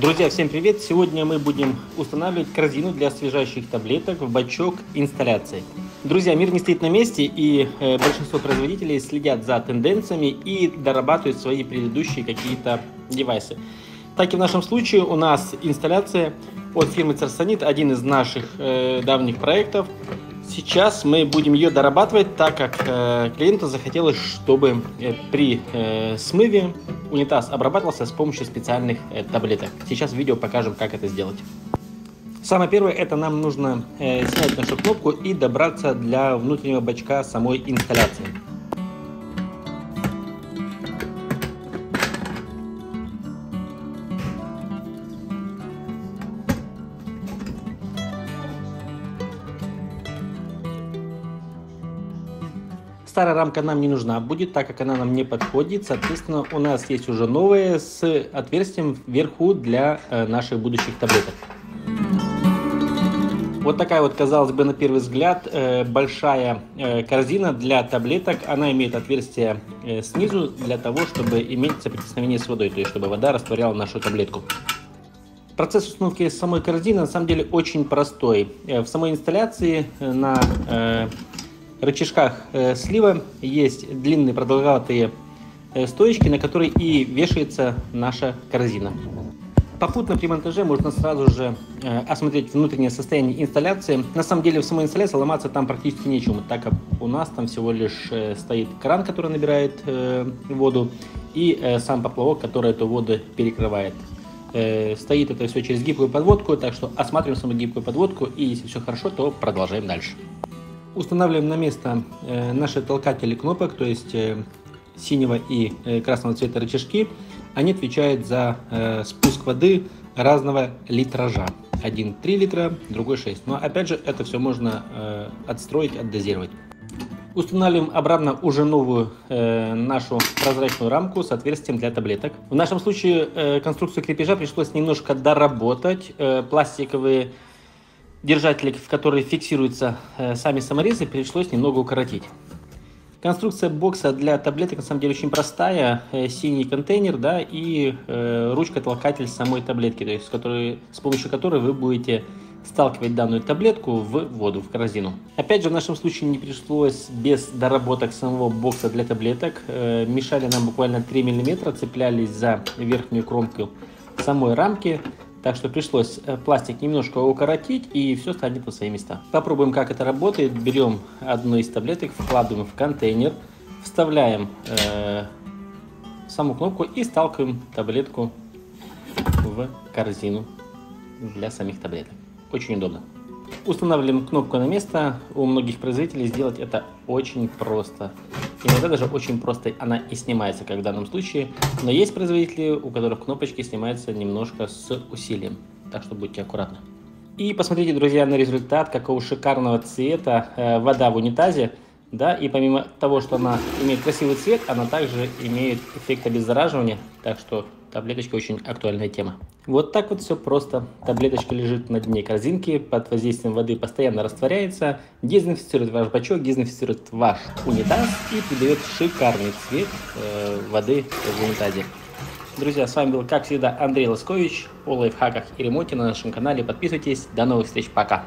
Друзья, всем привет! Сегодня мы будем устанавливать корзину для освежающих таблеток в бачок инсталляции. Друзья, мир не стоит на месте, и э, большинство производителей следят за тенденциями и дорабатывают свои предыдущие какие-то девайсы. Так и в нашем случае у нас инсталляция от фирмы Царсонит, один из наших э, давних проектов. Сейчас мы будем ее дорабатывать, так как э, клиенту захотелось, чтобы э, при э, смыве унитаз обрабатывался с помощью специальных э, таблеток. Сейчас в видео покажем, как это сделать. Самое первое, это нам нужно э, снять нашу кнопку и добраться для внутреннего бачка самой инсталляции. Старая рамка нам не нужна будет, так как она нам не подходит. Соответственно, у нас есть уже новая с отверстием вверху для э, наших будущих таблеток. Вот такая вот, казалось бы, на первый взгляд, э, большая э, корзина для таблеток. Она имеет отверстие снизу для того, чтобы иметь соприкосновение с водой, то есть чтобы вода растворяла нашу таблетку. Процесс установки самой корзины на самом деле очень простой. В самой инсталляции на рычажках э, слива есть длинные продолговатые э, стоечки, на которые и вешается наша корзина. Попутно при монтаже можно сразу же э, осмотреть внутреннее состояние инсталляции. На самом деле в самой инсталляции ломаться там практически нечему, так как у нас там всего лишь стоит кран, который набирает воду, и сам поплавок, который эту воду перекрывает. Стоит это все через гибкую подводку, так что осматриваем саму гибкую подводку, и если все хорошо, то продолжаем дальше. Устанавливаем на место э, наши толкатели кнопок, то есть э, синего и э, красного цвета рычажки. Они отвечают за спуск воды разного литража. Один 3 литра, другой 6. Но опять же, это все можно отстроить, отдозировать. Устанавливаем обратно уже новую э, нашу прозрачную рамку с отверстием для таблеток. В нашем случае э, конструкцию крепежа пришлось немножко доработать. Э, пластиковые держатели, в которые фиксируются э, сами саморезы, пришлось немного укоротить. Конструкция бокса для таблеток на самом деле очень простая. Э, синий контейнер, да, и э, ручка-толкатель самой таблетки, то есть с, которой, с помощью которой вы будете сталкивать данную таблетку в воду, в корзину. Опять же, в нашем случае не пришлось без доработок самого бокса для таблеток. Э, мешали нам буквально 3 мм, цеплялись за верхнюю кромку самой рамки. Так что пришлось э, пластик немножко укоротить и все станет на свои места. Попробуем, как это работает. Берем одну из таблеток, вкладываем в контейнер, вставляем э, саму кнопку и сталкиваем таблетку в корзину для самих таблеток. Очень удобно. Устанавливаем кнопку на место. У многих производителей сделать это очень просто. Иногда даже очень просто она и снимается, как в данном случае. Но есть производители, у которых кнопочки снимаются немножко с усилием. Так что будьте аккуратны. И посмотрите, друзья, на результат, какого шикарного цвета э, вода в унитазе. Да, и помимо того, что она имеет красивый цвет, она также имеет эффект обеззараживания. Так что Таблеточка очень актуальная тема. Вот так вот все просто. Таблеточка лежит на дне корзинки, под воздействием воды постоянно растворяется, дезинфицирует ваш бачок, дезинфицирует ваш унитаз и придает шикарный цвет э, воды в унитазе. Друзья, с вами был, как всегда, Андрей Лоскович о лайфхаках и ремонте на нашем канале. Подписывайтесь. До новых встреч. Пока.